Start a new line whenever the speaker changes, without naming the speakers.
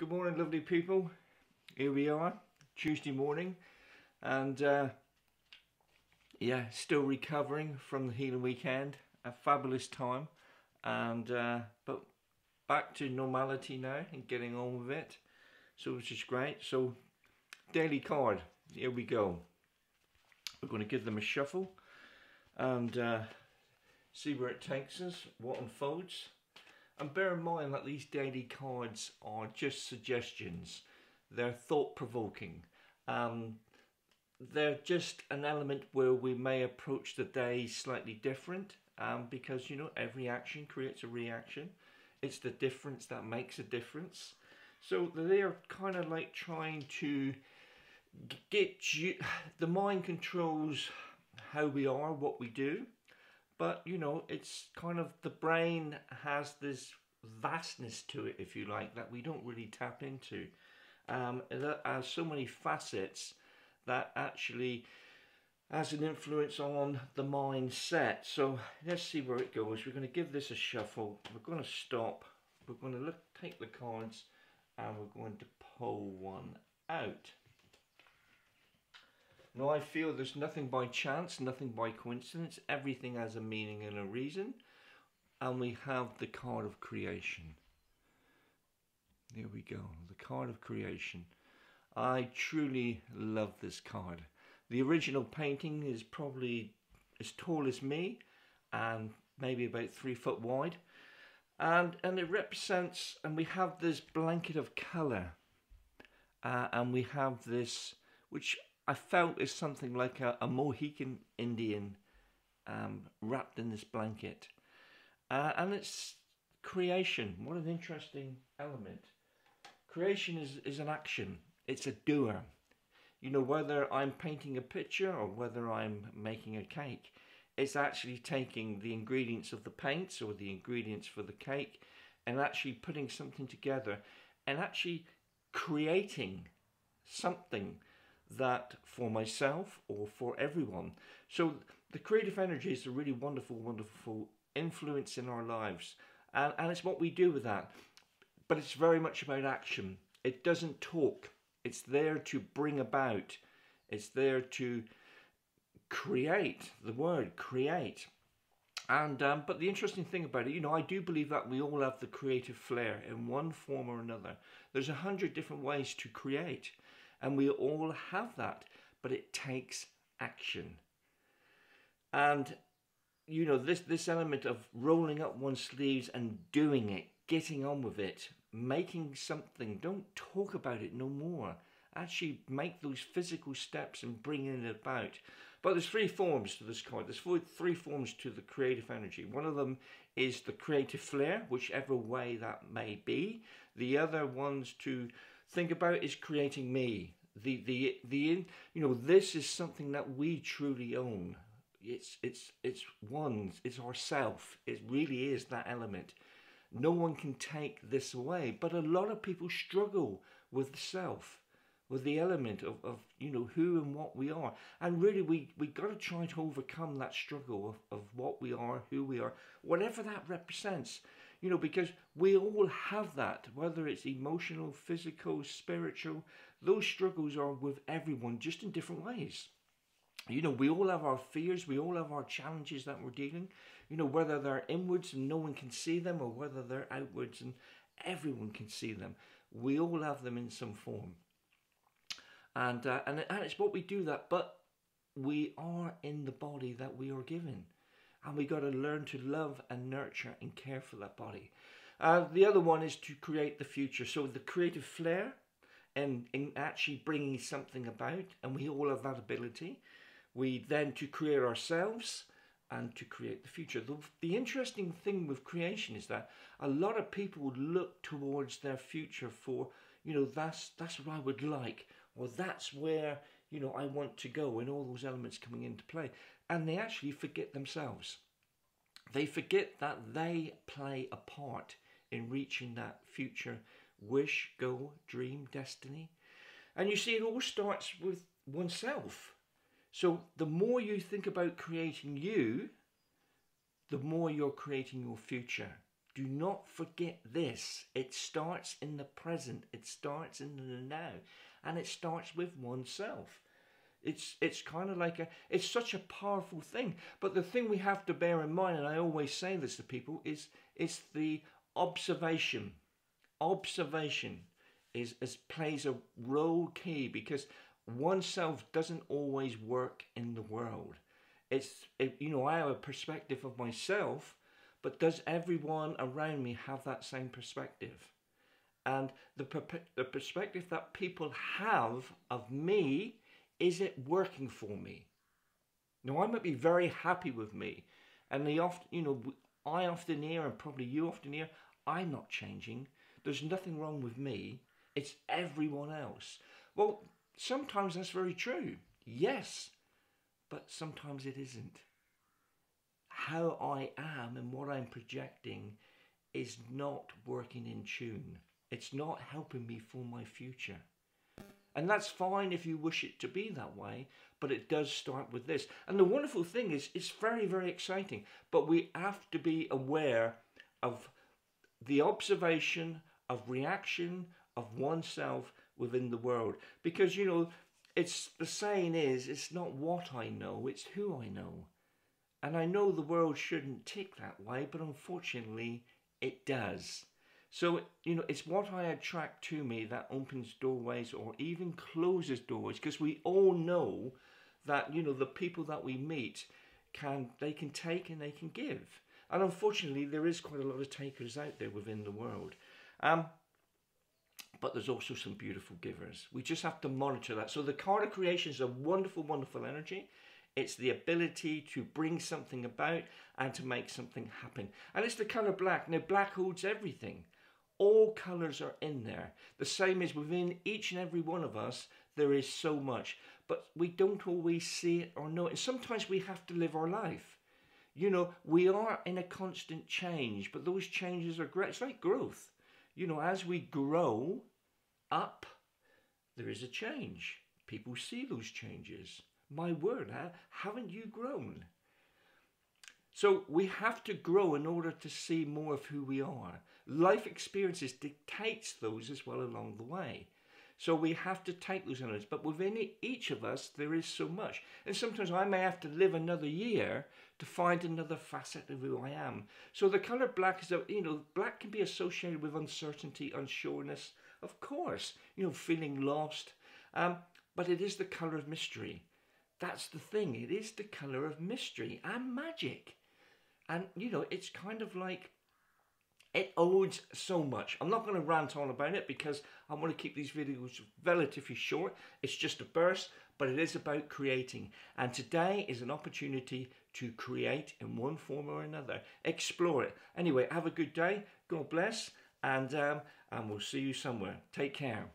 Good morning, lovely people. Here we are, Tuesday morning, and uh, yeah, still recovering from the healing weekend. A fabulous time, and uh, but back to normality now and getting on with it. So which is great. So daily card. Here we go. We're going to give them a shuffle and uh, see where it takes us, what unfolds. And bear in mind that these daily cards are just suggestions. They're thought provoking. Um, they're just an element where we may approach the day slightly different um, because, you know, every action creates a reaction. It's the difference that makes a difference. So they're kind of like trying to get you, the mind controls how we are, what we do but you know it's kind of the brain has this vastness to it if you like that we don't really tap into. Um, that has so many facets that actually has an influence on the mindset. So let's see where it goes. We're going to give this a shuffle. We're going to stop. We're going to look take the cards and we're going to pull one out now I feel there's nothing by chance, nothing by coincidence. Everything has a meaning and a reason. And we have the card of creation. There we go, the card of creation. I truly love this card. The original painting is probably as tall as me and maybe about three foot wide. And, and it represents, and we have this blanket of colour. Uh, and we have this, which I felt is something like a, a Mohican Indian um, wrapped in this blanket. Uh, and it's creation. What an interesting element. Creation is, is an action, it's a doer. You know, whether I'm painting a picture or whether I'm making a cake, it's actually taking the ingredients of the paints or the ingredients for the cake and actually putting something together and actually creating something that for myself or for everyone. So the creative energy is a really wonderful, wonderful influence in our lives. And, and it's what we do with that. But it's very much about action. It doesn't talk. It's there to bring about. It's there to create. The word create. And um, but the interesting thing about it, you know, I do believe that we all have the creative flair in one form or another. There's a hundred different ways to create. And we all have that, but it takes action. And you know, this this element of rolling up one's sleeves and doing it, getting on with it, making something, don't talk about it no more. Actually make those physical steps and bringing it about. But there's three forms to this card. There's four, three forms to the creative energy. One of them is the creative flair, whichever way that may be. The other one's to think about is creating me. The the the you know this is something that we truly own. It's it's it's one. It's ourself. It really is that element. No one can take this away. But a lot of people struggle with the self, with the element of, of you know who and what we are. And really we we got to try to overcome that struggle of, of what we are, who we are, whatever that represents you know, because we all have that, whether it's emotional, physical, spiritual, those struggles are with everyone just in different ways. You know, we all have our fears, we all have our challenges that we're dealing, you know, whether they're inwards and no one can see them or whether they're outwards and everyone can see them. We all have them in some form. And, uh, and, and it's what we do that, but we are in the body that we are given and we got to learn to love and nurture and care for that body. Uh, the other one is to create the future. So the creative flair and in actually bringing something about, and we all have that ability. We then to create ourselves and to create the future. The, the interesting thing with creation is that a lot of people would look towards their future for, you know, that's that's what I would like, or that's where you know I want to go, and all those elements coming into play and they actually forget themselves. They forget that they play a part in reaching that future wish, goal, dream, destiny. And you see, it all starts with oneself. So the more you think about creating you, the more you're creating your future. Do not forget this. It starts in the present, it starts in the now, and it starts with oneself. It's it's kind of like a it's such a powerful thing. But the thing we have to bear in mind, and I always say this to people, is it's the observation. Observation is, is plays a role key because oneself doesn't always work in the world. It's it, you know I have a perspective of myself, but does everyone around me have that same perspective? And the, the perspective that people have of me is it working for me? Now, I might be very happy with me, and they often, you know, I often hear, and probably you often hear, I'm not changing. There's nothing wrong with me. It's everyone else. Well, sometimes that's very true. Yes, but sometimes it isn't. How I am and what I'm projecting is not working in tune. It's not helping me for my future. And that's fine if you wish it to be that way, but it does start with this. And the wonderful thing is, it's very, very exciting, but we have to be aware of the observation, of reaction, of oneself within the world. Because, you know, it's the saying is, it's not what I know, it's who I know. And I know the world shouldn't tick that way, but unfortunately, it does. So, you know, it's what I attract to me that opens doorways or even closes doors because we all know that, you know, the people that we meet can, they can take and they can give. And unfortunately, there is quite a lot of takers out there within the world. Um, but there's also some beautiful givers. We just have to monitor that. So the card of creation is a wonderful, wonderful energy. It's the ability to bring something about and to make something happen. And it's the color black. Now, black holds everything. All colours are in there. The same is within each and every one of us, there is so much. But we don't always see it or know it. And sometimes we have to live our life. You know, we are in a constant change, but those changes are great. It's like growth. You know, as we grow up, there is a change. People see those changes. My word, huh? haven't you grown? So we have to grow in order to see more of who we are. Life experiences dictates those as well along the way. So we have to take those elements. But within each of us, there is so much. And sometimes I may have to live another year to find another facet of who I am. So the color black is, you know, black can be associated with uncertainty, unsureness, of course, you know, feeling lost. Um, but it is the color of mystery. That's the thing. It is the color of mystery and magic. And, you know, it's kind of like it owes so much. I'm not going to rant on about it because I want to keep these videos relatively short. It's just a burst, but it is about creating. And today is an opportunity to create in one form or another. Explore it. Anyway, have a good day. God bless. And, um, and we'll see you somewhere. Take care.